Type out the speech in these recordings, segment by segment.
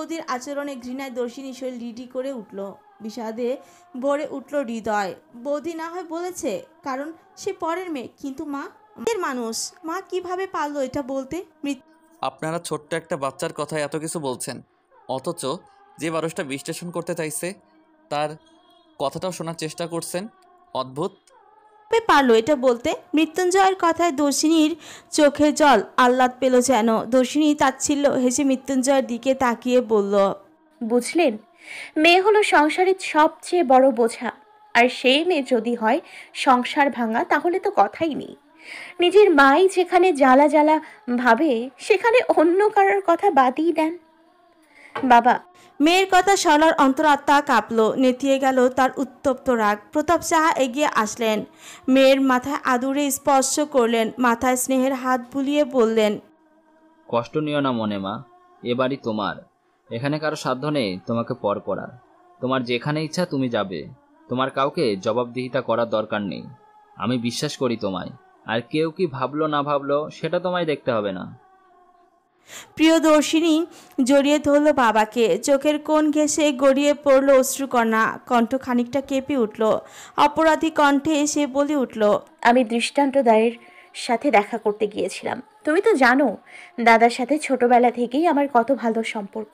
বৌদির আচরণে ঘৃণায় দর্শিনী শরীর লিডি করে উঠল। বিষাদে ভরে উঠল হৃদয়। বৌদি না হয় বলেছে, কারণ সে পরের মেয়ে, কিন্তু মা এর মানুষ। মা কীভাবে পারল এটা বলতে? আপনারা ছোট্ট একটা বাচ্চার কথা এত কিছু বলছেন। অথচ যে মানুষটা বিশ্লেষণ করতে চাইছে, তার কথাটাও শোনার চেষ্টা করছেন, অদ্ভুত। কীভাবে পারল এটা বলতে। মৃত্যুঞ্জয়ের কথায় দর্শিনীর চোখে জল, আহ্লাদ পেল যেন। দর্শিনী তাচ্ছিল্য হেসে মৃত্যুঞ্জয়ের দিকে তাকিয়ে বলল, বুঝলেন, মেয়ে হলো সংসারের সবচেয়ে বড় বোঝা। আর সেই মেয়ে যদি হয় সংসার ভাঙা, তাহলে তো কথাই নেই। নিজের মাই যেখানে জ্বালা জ্বালা ভাবে, সেখানে অন্য কারোর কথা বাদই দেন। বাবা মেয়ের কথা সরলার অন্তরাত্মা কাঁপলো, নেতিয়ে গেল তার উত্তপ্ত রাগ। প্রতাপ সাহা এগিয়ে আসলেন। মেয়ের মাথায় আদুরে স্পর্শ করলেন, মাথায় স্নেহের হাত বুলিয়ে বললেন, কষ্ট নিও না মনে মা, এ বাড়ি তোমার। এখানে কারও সাধ্য নেই তোমাকে পর করার। তোমার যেখানে ইচ্ছা তুমি যাবে। তোমার কাউকে জবাবদিহিতা করার দরকার নেই। আমি বিশ্বাস করি তোমায়। আর কেউ কি ভাবলো না ভাবলো, সেটা তোমায় দেখতে হবে না। প্রিয়দর্শিনী জড়িয়ে ধরল বাবাকে। চোখের কোণ ঘেঁষে গড়িয়ে পড়ল অশ্রুকণা। কণ্ঠ খানিকটা কেঁপে উঠল। অপরাধী কণ্ঠে সে বলে উঠল আমি দৃষ্টান্ত দায়ের সাথে দেখা করতে গিয়েছিলাম। তুমি তো জানো দাদার সাথে ছোটবেলা থেকেই আমার কত ভালো সম্পর্ক।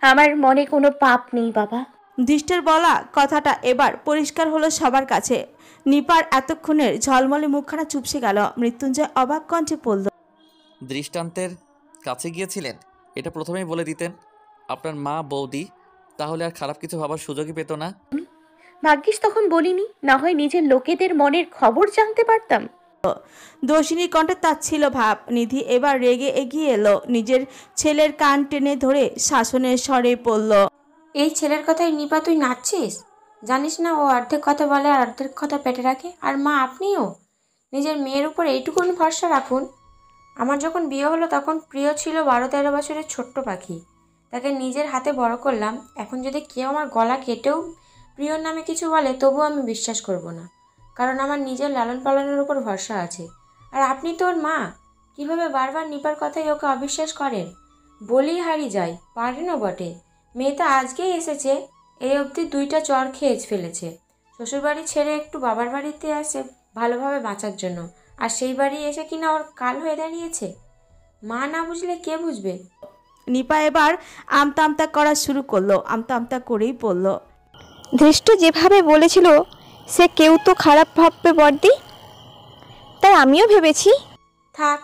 আমার মনে কোনো পাপ নেই বাবা। দৃষ্টের বলা কথাটা এবার পরিষ্কার হলো সবার কাছে। নিপার এতক্ষণের ঝলমলে মুখখানা চুপসে গেল। মৃত্যুঞ্জয় অবাক কণ্ঠে পড়ল দৃষ্টান্তের কাছে গিয়েছিলেন? এটা প্রথমেই বলে দিতেন আপনার মা বৌদি তাহলে আর খারাপ কিছু ভাবার সুযোগই পেত না? ভাগ্যিস তখন বলিনি না হয় নিজের লোকেদের মনের খবর জানতে পারতাম। দর্শিনীর কণ্ঠে তার ছিল ভাব নিধি এবার রেগে এগিয়ে এলো নিজের ছেলের কান টেনে ধরে শাসনের স্বরে পড়ল এই ছেলের কথাই নিপা তুই নাচছিস? জানিস না ও অর্ধেক কথা বলে আর অর্ধেক কথা পেটে রাখে? আর মা আপনিও? নিজের মেয়ের উপর এইটুকুন ভরসা রাখুন। আমার যখন বিয়ে হলো তখন প্রিয় ছিল বারো তেরো বছরের ছোট্ট পাখি। তাকে নিজের হাতে বড় করলাম। এখন যদি কেউ আমার গলা কেটেও প্রিয়র নামে কিছু বলে, তবুও আমি বিশ্বাস করব না। কারণ আমার নিজের লালন পালনের উপর ভরসা আছে। আর আপনি তো ওর মা। কীভাবে বারবার নিপার কথাই ওকে অবিশ্বাস করেন? বলেই হারিয়ে যায়। পারেনও বটে। মেয়ে তো আজকেই এসেছে। এই অবধি দুইটা চর খেয়ে ফেলেছে। শ্বশুরবাড়ি ছেড়ে একটু বাবার বাড়িতে আসে ভালোভাবে বাঁচার জন্য। আর সেই বাড়ি এসে কিনা ওর কাল হয়ে দাঁড়িয়েছে? মা না বুঝলে কে বুঝবে? নিপা এবার আমতা আমতা করা শুরু করল আমতা আমতা করেই বলল ধৃষ্ট যেভাবে বলেছিল সে কেউ তো খারাপ ভাববে বর্দি। তাই আমিও ভেবেছি। থাক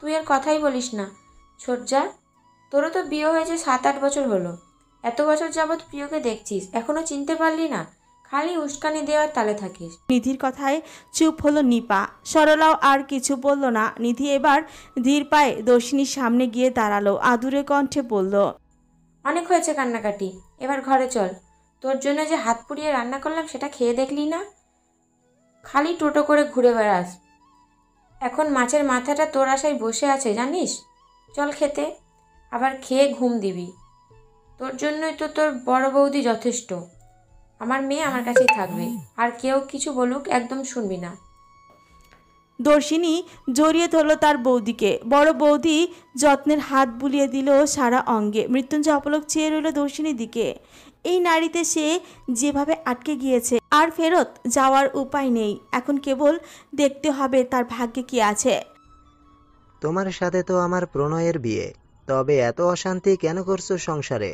তুই আর কথাই বলিস না। ছোটজা তোরও তো বিয়ে হয়েছে সাত আট বছর হলো। এত বছর যাবৎ প্রিয়কে দেখছিস এখনও চিনতে পারলি না। খালি উস্কানি দেওয়ার তালে থাকিস। নিধির কথায় চুপ হলো নিপা। সরলাও আর কিছু বলল না। নিধি এবার ধীর পায়ে দর্শিনীর সামনে গিয়ে দাঁড়াল। আদুরে কণ্ঠে বলল অনেক হয়েছে কান্নাকাটি এবার ঘরে চল। তোর জন্য যে হাত পুড়িয়ে রান্না করলাম সেটা খেয়ে দেখলি না? খালি টোটো করে ঘুরে বেড়াস। এখন মাছের মাথাটা তোর আশায় বসে আছে জানিস? চল খেতে। আবার খেয়ে ঘুম দিবি। তোর জন্যই তো তোর বড় বৌদি যথেষ্ট। আমার মেয়ে আমার কাছেই থাকবে। আর কেউ কিছু বলুক একদম শুনবি না। দর্শিনী জড়িয়ে ধরলো তার বৌদিকে। বড় বৌদি যত্নের হাত বুলিয়ে দিল সারা অঙ্গে। মৃত্যুঞ্জয় অপলক চেয়ে রইল দর্শিনীর দিকে। এই নারীতে সে যেভাবে আটকে গিয়েছে আর ফেরত যাওয়ার উপায় নেই। এখন কেবল দেখতে হবে তার ভাগ্যে কি আছে। তোমার সাথে তো আমার প্রণয়ের বিয়ে। তবে এত অশান্তি কেন করছ সংসারে?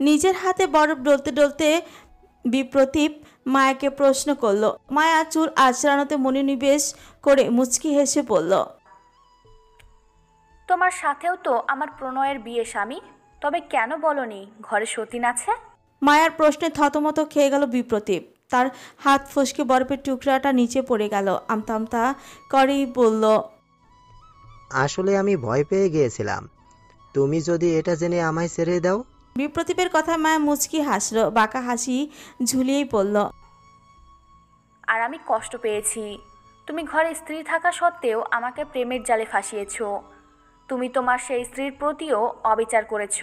নিজের হাতে বরফ ডলতে ডলতে বিপ্রতীপ মায়াকে প্রশ্ন করল। মায়া চুল আচরানোতে মনোনিবেশ করে মুচকি হেসে বলল তোমার সাথেও তো আমার প্রণয়ের বিয়ে স্বামী। তবে কেন বলনি? ঘরে সতীন আছে? মায়ার প্রশ্নে থতমত খেয়ে গেল বিপ্রতীপ। তার হাত ফসকে বরফের টুকরাটা নিচে পড়ে গেল। আমতা আমতা করেই বলল আসলে আমি ভয় পেয়ে গিয়েছিলাম। তুমি যদি এটা জেনে আমায় ছেড়ে দাও বিপ্রতীপের কথা মায়া মুচকি হাসলো বাঁকা হাসি ঝুলিয়েই পড়ল আর আমি কষ্ট পেয়েছি। তুমি ঘরে স্ত্রী থাকা সত্ত্বেও আমাকে প্রেমের জালে ফাঁসিয়েছো। তুমি তোমার সেই স্ত্রীর প্রতিও অবিচার করেছ।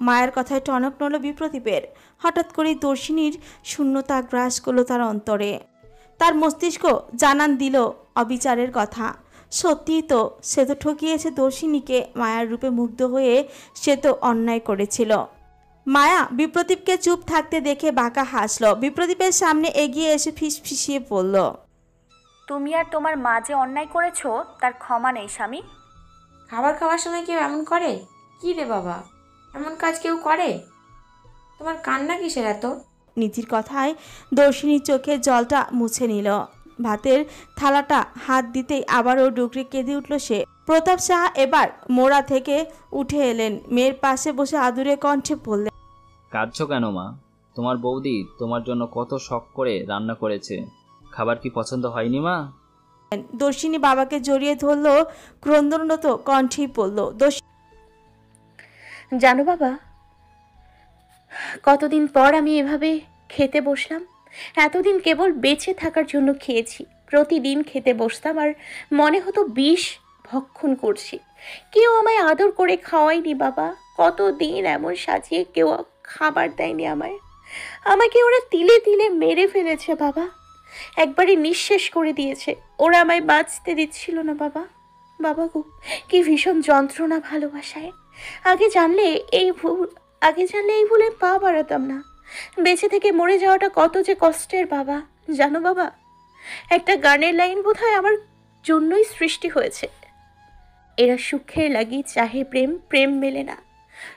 মায়ের কথায় টনক নল বিপ্রতীপের। হঠাৎ করেই দর্শিনীর শূন্যতা গ্রাস করল তার অন্তরে। তার মস্তিষ্ক জানান দিল অবিচারের কথা। সত্যিই তো সে তো ঠকিয়েছে দর্শিনীকে মায়ার রূপে মুগ্ধ হয়ে সে তো অন্যায় করেছিল। মায়া বিপ্রদীপকে চুপ থাকতে দেখে বাঁকা হাসলো। বিপ্রদীপের সামনে এগিয়ে এসে ফিস ফিসিয়ে পড়ল তুমি আর তোমার মা যে অন্যায় করেছ তার ক্ষমা নেই স্বামী। খাবার খাওয়ার সময় কেউ এমন করে? কি রে বাবা? এমন কাজ কেউ করে? তোমার কান্না কিসের এত? নীতির কথায় দর্শিনীর চোখে জলটা মুছে নিল। ভাতের থালাটা হাত দিতেই আবারও ডুকরি কেঁদে উঠল সে। প্রতাপ সাহা এবার মোড়া থেকে উঠে এলেন। মেয়ের পাশে বসে আদুরে কণ্ঠে বললেন কাঁদছো কেন মা? তোমার বৌদি তোমার জন্য কত শখ করে রান্না করেছে। খাবার কি পছন্দ হয়নি মা? দর্শিনী বাবাকে জড়িয়ে ধরল ক্রন্দনরত কণ্ঠেই পড়ল দর্শিনী জানো বাবা কতদিন পর আমি এভাবে খেতে বসলাম? এতদিন কেবল বেঁচে থাকার জন্য খেয়েছি। প্রতিদিন খেতে বসতাম আর মনে হতো বিষ ভক্ষণ করছি। কেউ আমায় আদর করে খাওয়ায়নি বাবা। কতদিন এমন সাজিয়ে কেউ খাবার দেয়নি আমায়। আমাকে ওরা তিলে তিলে মেরে ফেলেছে বাবা। একবারে নিঃশেষ করে দিয়েছে। ওরা আমায় বাঁচতে দিচ্ছিল না বাবা। বাবা গো, কি ভীষণ যন্ত্রণা ভালোবাসায়। আগে জানলে এই ভুল, আগে জানলে এই ভুলে পা বাড়াতাম না। বেঁচে থেকে মরে যাওয়াটা কত যে কষ্টের বাবা, জানো বাবা? একটা গানের লাইন বোধহয় আমার জন্যই সৃষ্টি হয়েছে। এরা সুখের লাগি চাহে প্রেম প্রেম মেলে না।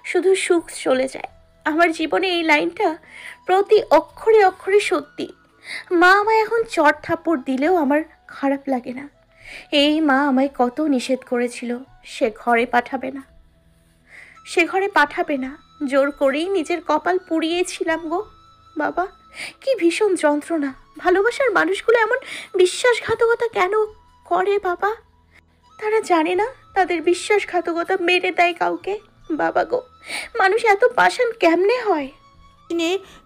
শুধু সুখ চলে যায়। আমার জীবনে এই লাইনটা প্রতি অক্ষরে অক্ষরে সত্যি। মা আমায় এখন চট থাপ্পড় দিলেও আমার খারাপ লাগে না। এই মা আমায় কত নিষেধ করেছিল, সে ঘরে পাঠাবে না। সে ঘরে পাঠাবে না। জোর করেই নিজের কপাল পুড়িয়েছিলাম গো, বাবা। কি ভীষণ যন্ত্রণা। ভালোবাসার মানুষগুলো এমন বিশ্বাসঘাতকতা কেন করে, বাবা? তারা জানে না তাদের বিশ্বাসঘাতকতা মেরে দেয় কাউকে, বাবা গো। মানুষ এত পাষাণ কেমনে হয়?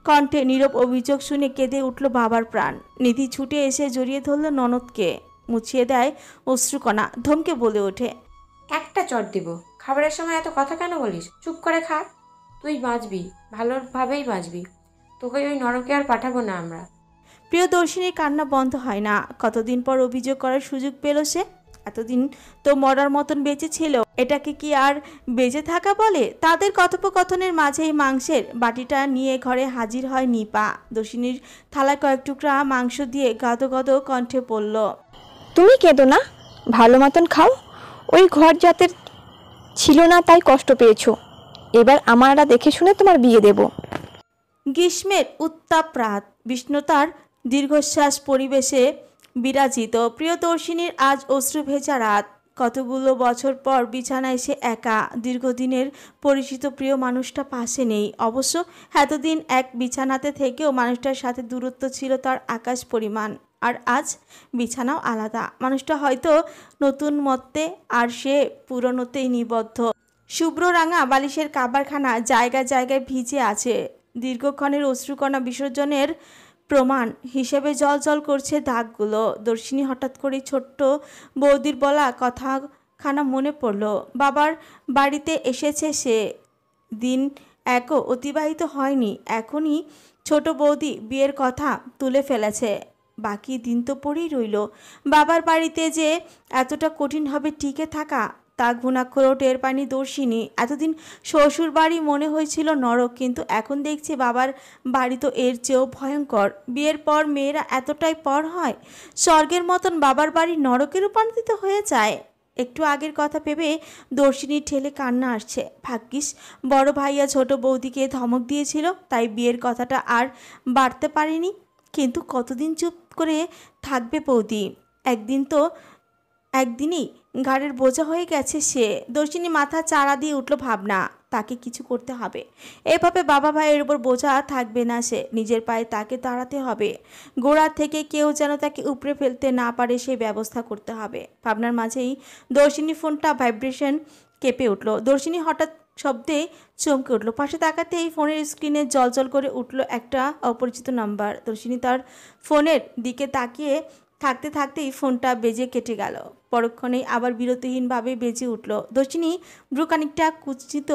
কণ্ঠে নীরব অভিযোগ শুনে কেঁদে উঠল বাবার প্রাণ। নিধি ছুটে এসে জড়িয়ে ধরল ননদকে, মুছিয়ে দেয় অশ্রুকণা, ধমকে বলে ওঠে, একটা চট দিব। খাবারের সময় এত কথা কেন বলিস? চুপ করে খা। তুই বাঁচবি ভালোভাবেই বাঁচবি। তোকে ওই নরকে আর পাঠাবো না আমরা। প্রিয়দর্শিনীর কান্না বন্ধ হয় না। কতদিন পর অভিযোগ করার সুযোগ পেল সে? এতদিন তো মরার মতন বেঁচে ছিল। এটাকে কি আর বেঁচে থাকা বলে? তাদের কথোপকথনের মাঝেই মাংসের বাটিটা নিয়ে ঘরে হাজির হয় নিপা। দর্শিনীর থালায় কয়েক টুকরা মাংস দিয়ে গাদো গাদো কণ্ঠে পড়ল তুমি কেঁদো না? ভালো মতন খাও। ওই ঘর জাতের ছিল না তাই কষ্ট পেয়েছ। এবার আমারা দেখে শুনে তোমার বিয়ে দেব। গ্রীষ্মের উত্তাপ রাত। বিষ্ণুতার দীর্ঘশ্বাস পরিবেশে বিরাজিত। প্রিয়দর্শিনীর আজ অশ্রু ভেজা রাত। কতগুলো বছর পর বিছানায় সে একা। দীর্ঘদিনের পরিচিত প্রিয় মানুষটা পাশে নেই। অবশ্য এতদিন এক বিছানাতে থেকেও মানুষটার সাথে দূরত্ব ছিল তার আকাশ পরিমাণ। আর আজ বিছানাও আলাদা। মানুষটা হয়তো নতুন মত্তে আর সে পুরনোতেই নিবদ্ধ। শুভ্র রাঙা বালিশের কাবারখানা জায়গায় জায়গায় ভিজে আছে। দীর্ঘক্ষণের অশ্রুকণা বিসর্জনের প্রমাণ হিসেবে জল জল করছে দাগগুলো। দর্শিনী হঠাৎ করে ছোট্ট বৌদির বলা কথাখানা মনে পড়ল, বাবার বাড়িতে এসেছে সে। দিন একও অতিবাহিত হয়নি। এখনই ছোট বৌদি বিয়ের কথা তুলে ফেলেছে। বাকি দিন তো পড়েই রইল। বাবার বাড়িতে যে এতটা কঠিন হবে টিকে থাকা তা ঘুণাক্ষরও টের পানি দর্শিনী। এতদিন শ্বশুর বাড়ি মনে হয়েছিল নরক, কিন্তু এখন দেখছি বাবার বাড়ি তো এর চেয়েও ভয়ঙ্কর। বিয়ের পর মেয়েরা এতটাই পর হয়? স্বর্গের মতন বাবার বাড়ি নরকে রূপান্তরিত হয়ে যায়? একটু আগের কথা ভেবে দর্শিনীর ঠেলে কান্না আসছে। ভাগ্যিস, বড় ভাইয়া ছোট বৌদিকে ধমক দিয়েছিল, তাই বিয়ের কথাটা আর বাড়তে পারেনি। কিন্তু কতদিন চুপ করে থাকবে বৌদি? একদিন তো একদিনই ঘাড়ের বোঝা হয়ে গেছে সে। দর্শিনী মাথা চারা দিয়ে উঠল ভাবনা, তাকে কিছু করতে হবে। এভাবে বাবা ভাইয়ের উপর বোঝা থাকবে না সে, নিজের পায়ে তাকে দাঁড়াতে হবে। গোড়া থেকে কেউ যেন তাকে উপড়ে ফেলতে না পারে সেই ব্যবস্থা করতে হবে। ভাবনার মাঝেই দর্শিনী ফোনটা ভাইব্রেশন কেঁপে উঠল। দর্শিনী হঠাৎ শব্দে চমকে উঠল। পাশে তাকাতেই ফোনের স্ক্রিনে জল করে উঠল একটা অপরিচিত নাম্বার। দর্শিনী তার ফোনের দিকে তাকিয়ে থাকতে থাকতেই ফোনটা বেজে কেটে গেল। পরক্ষণেই আবার বিরতিহীনভাবে বেজে উঠল। দর্শিনী ব্রুকানিকটা কুচিত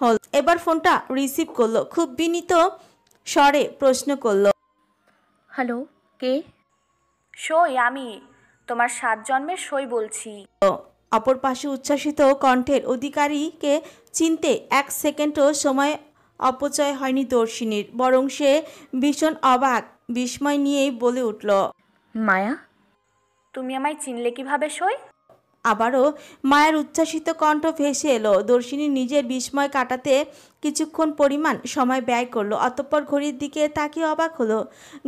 হল। এবার ফোনটা রিসিভ করল। খুব বিনীত স্বরে প্রশ্ন করল হ্যালো কে? সই আমি। তোমার সাত জন্মের সই বলছি। অপর পাশে উচ্ছ্বাসিত কণ্ঠের অধিকারীকে চিনতে এক সেকেন্ডও সময় অপচয় হয়নি দর্শিনীর বরং সে ভীষণ অবাক বিস্ময় নিয়েই বলে উঠল মায়া? তুমি আমায় চিনলে কীভাবে সই? আবারও মায়ের উচ্ছ্বাসিত কণ্ঠ ভেসে এলো। দর্শিনী নিজের বিস্ময় কাটাতে কিছুক্ষণ পরিমাণ সময় ব্যয় করল। অতঃপর ঘড়ির দিকে তাকিয়ে অবাক হলো।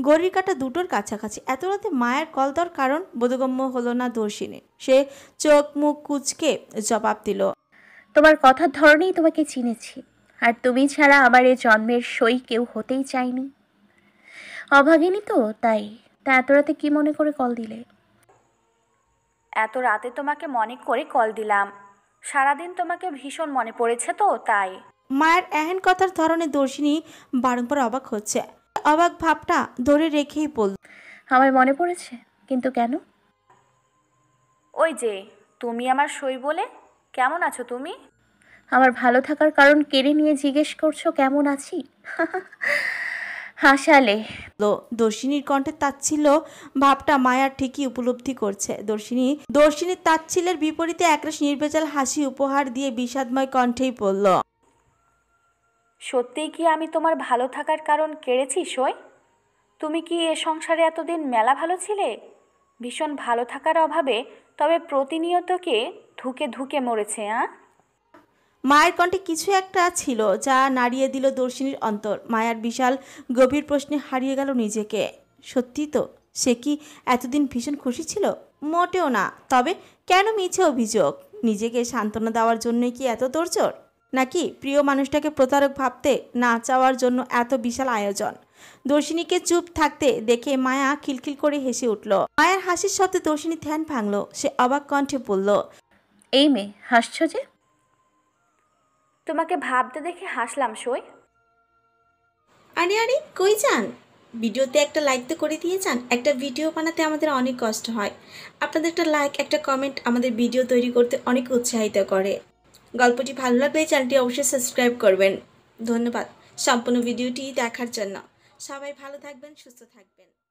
ঘড়ির কাটা দুটোর কাছাকাছি। এত রাতে মায়ের কল দর কারণ বোধগম্য হলো না দর্শিনী। সে চোখ মুখ কুচকে জবাব দিল তোমার কথার ধরনেই তোমাকে চিনেছি। আর তুমি ছাড়া আমার এ জন্মের সই কেউ হতেই চায়নি। অভাগিনী তো তাই। তা এত রাতে কি মনে করে কল দিলে? এত রাতে তোমাকে মনে করে কল দিলাম। সারাদিন তোমাকে ভীষণ মনে পড়েছে তো তাই। মায়ের এহেন কথার ধরনে দর্শিনী বারংবার অবাক হচ্ছে। অবাক ভাবটা ধরে রেখেই বলল আমায় মনে পড়েছে কিন্তু কেন? ওই যে তুমি আমার সই বলে কেমন আছো তুমি? আমার ভালো থাকার কারণ কেড়ে নিয়ে জিজ্ঞেস করছ কেমন আছি? হাসালে। দর্শিনীর কণ্ঠে তাচ্ছিল্য ভাবটা মায়ার ঠিকই উপলব্ধি করছে। দর্শিনী দর্শিনীর তাচ্ছিল্যের বিপরীতে একরাশ নির্বেজাল হাসি উপহার দিয়ে বিষাদময় কণ্ঠেই পড়ল সত্যিই কি আমি তোমার ভালো থাকার কারণ কেড়েছি সই? তুমি কি এ সংসারে এতদিন মেলা ভালো ছিলে? ভীষণ ভালো থাকার অভাবে তবে প্রতিনিয়তকে ধুকে ধুকে মরেছে আ? মায়ের কণ্ঠে কিছু একটা ছিল যা নাড়িয়ে দিল দর্শিনীর অন্তর। মায়ার বিশাল, গভীর প্রশ্নে হারিয়ে গেল নিজেকে। সত্যি তো, সে কি এতদিন ভীষণ খুশি ছিল? মোটেও না। তবে কেন মিছে অভিযোগ? নিজেকে সান্ত্বনা দেওয়ার জন্যই কি এত তোড়জোড়? নাকি প্রিয় মানুষটাকে প্রতারক ভাবতে না চাওয়ার জন্য এত বিশাল আয়োজন? দর্শিনীকে চুপ থাকতে দেখে মায়া খিলখিল করে হেসে উঠল। মায়ের হাসির শব্দে দর্শিনী ধ্যান ভাঙল। সে অবাক কণ্ঠে বলল, এই মেয়ে, হাসছো যে? তোমাকে ভাবতে দেখে হাসলাম, সই। আরে আরে, কই যান? ভিডিওতে একটা লাইক তো করে দিয়ে যান। একটা ভিডিও বানাতে আমাদের অনেক কষ্ট হয়। আপনাদের একটা লাইক একটা কমেন্ট আমাদের ভিডিও তৈরি করতে অনেক উৎসাহিত করে। গল্পটি ভালো লাগলে চ্যানেলটি অবশ্যই সাবস্ক্রাইব করবেন। ধন্যবাদ সম্পূর্ণ ভিডিওটি দেখার জন্য। সবাই ভালো থাকবেন, সুস্থ থাকবেন।